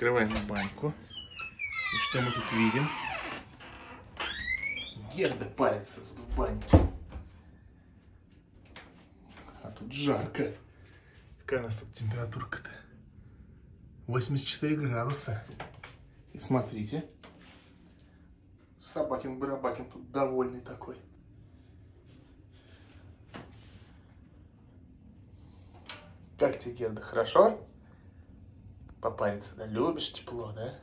Открываем баньку. И что мы тут видим? Герда парится тут в баньке. А тут жарко. Какая у нас тут температурка-то? 84 градуса. И смотрите. Собакин-барабакин тут довольный такой. Как тебе, Герда, хорошо? Попариться, да? Любишь тепло, да?